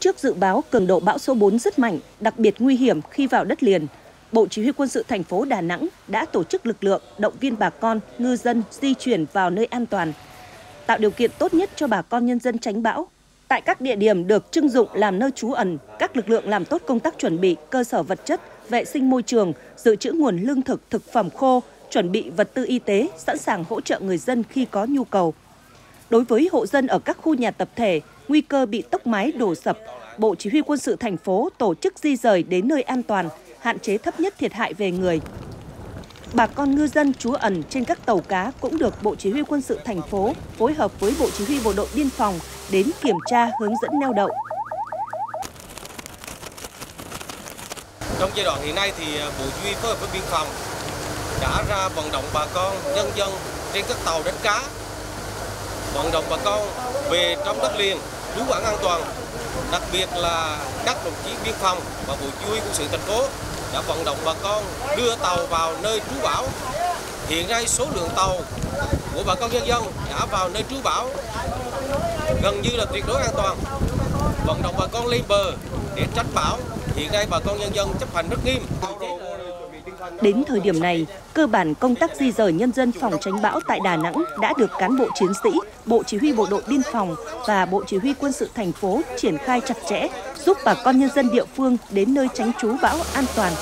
trước dự báo cường độ bão số 4 rất mạnh, đặc biệt nguy hiểm khi vào đất liền, Bộ Chỉ huy quân sự thành phố Đà Nẵng đã tổ chức lực lượng động viên bà con, ngư dân di chuyển vào nơi an toàn, tạo điều kiện tốt nhất cho bà con nhân dân tránh bão. Tại các địa điểm được trưng dụng làm nơi trú ẩn, các lực lượng làm tốt công tác chuẩn bị cơ sở vật chất, vệ sinh môi trường, dự trữ nguồn lương thực, thực phẩm khô, chuẩn bị vật tư y tế, sẵn sàng hỗ trợ người dân khi có nhu cầu. Đối với hộ dân ở các khu nhà tập thể, nguy cơ bị tốc mái đổ sập, Bộ Chỉ huy quân sự thành phố tổ chức di rời đến nơi an toàn, hạn chế thấp nhất thiệt hại về người. Bà con ngư dân trú ẩn trên các tàu cá cũng được Bộ Chỉ huy quân sự thành phố phối hợp với Bộ Chỉ huy Bộ đội Biên phòng đến kiểm tra hướng dẫn neo đậu. Trong giai đoạn hiện nay thì à, Bộ Chỉ huy phối hợp với Biên phòng đã ra vận động bà con nhân dân trên các tàu đánh cá vận động bà con về trong đất liền, trú ẩn an toàn. Đặc biệt là các đồng chí biên phòng và bộ chỉ huy quân sự thành phố đã vận động bà con đưa tàu vào nơi trú bão. Hiện nay số lượng tàu của bà con nhân dân đã vào nơi trú bão. Gần như là tuyệt đối an toàn. Vận động bà con lên bờ để tránh bão. Hiện nay bà con nhân dân chấp hành rất nghiêm. Đến thời điểm này, cơ bản công tác di rời nhân dân phòng tránh bão tại Đà Nẵng đã được cán bộ chiến sĩ, Bộ Chỉ huy Bộ đội Biên phòng và Bộ Chỉ huy Quân sự thành phố triển khai chặt chẽ, giúp bà con nhân dân địa phương đến nơi tránh trú bão an toàn.